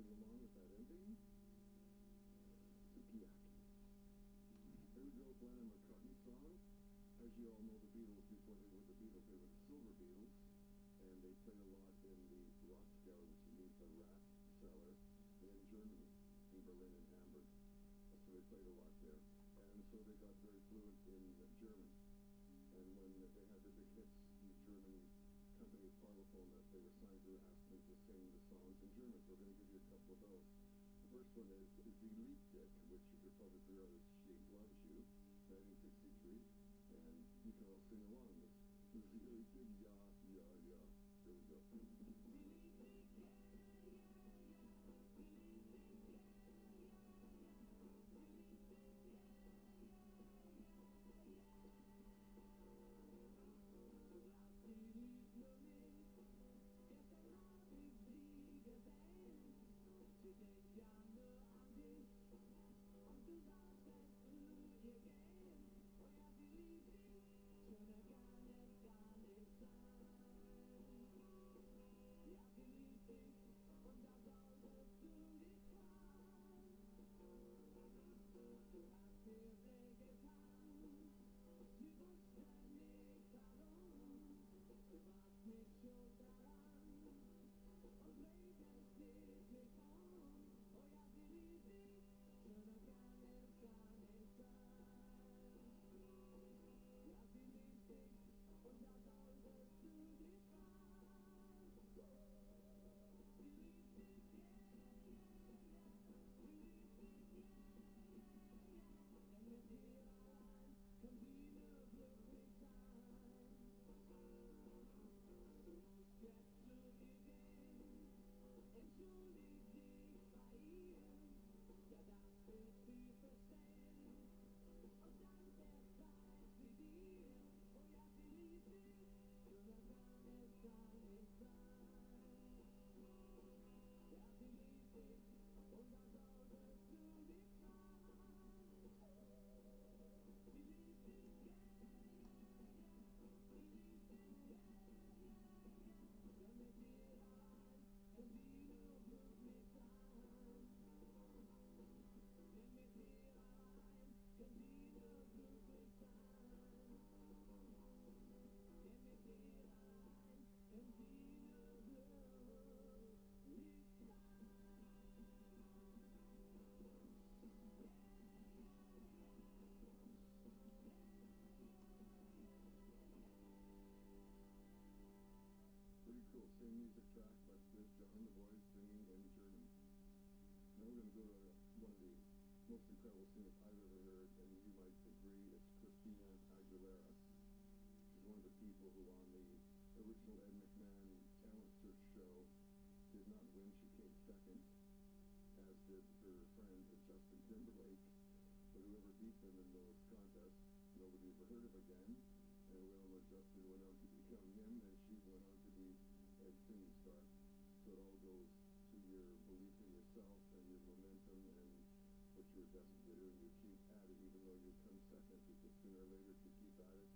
swing along with that ending. Sukiyaki. Here we go, Lennon McCartney song. As you all know, the Beatles, before they were the Beatles, they were the Silver Beatles, and they played a lot in the Ratskeller, which means the rat cellar, in Germany, in Berlin and Hamburg. So they played a lot there. And so they got very fluent in German. And when they had their big hits, the German company Parlophone couple of those. The first one is Sie liebt dich, which you could probably figure out as She Loves You, 1963. And you can all sing along with Sie liebt dich, ja, ja, ja. Here we go. Cool. Same music track, but there's John and the boys singing in German. Now we're going to go to one of the most incredible singers I've ever heard, and you might agree, it's Christina Aguilera. She's one of the people who on the original Ed McMahon talent search show did not win. She came second, as did her friend Justin Timberlake. But whoever beat them in those contests, nobody ever heard of again. And we all know Justin went on to become him, and she went on to be a singing star. So it all goes to your belief in yourself and your momentum and what you're destined to do, and you keep at it even though you come second, because sooner or later, if you keep at it,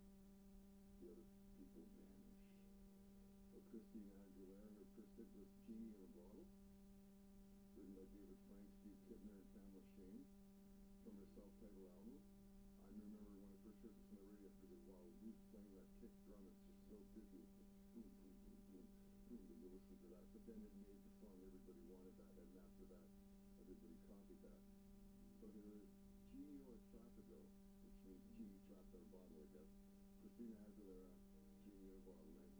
the other people vanish. So Christina Aguilera, her first hit was Genie in a Bottle, written by David Frank, Steve Kipner, and Pamela Sheyne, from her self-titled album. I remember when I first heard this on the radio, I figured, wow, who's playing that kick drum? It's just so busy. It's like boom, boom, and then it made the song, everybody wanted that, and after that, everybody copied that. So here is Genio Atrapado, which means genie trapped in a bottle, I guess. Christina Aguilera, a Bottle,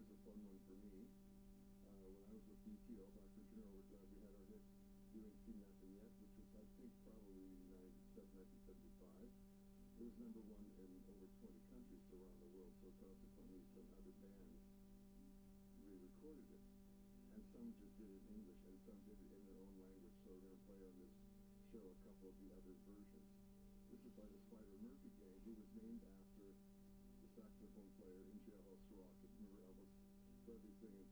here's a fun one for me. Uh, when I was with BTO, Blackbridge and Overdrive, we had our hit doing See Nothing Yet, which was, I think, probably 97, 1975. It was number one in over 20 countries around the world, so consequently some other bands re-recorded it. And some just did it in English, and some did it in their own language, so we're going to play on this show a couple of the other versions. This is by the Spider Murphy Gang, who was named after the saxophone player in Jailhouse Rock. Remember Elvis Presley singing,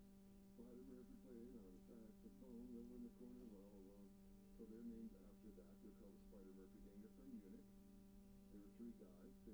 Spider Murphy playing on the saxophone, over in the corner all alone. So they're named after that. They're called the Spider Murphy Gang. They're from Munich. There were three guys. They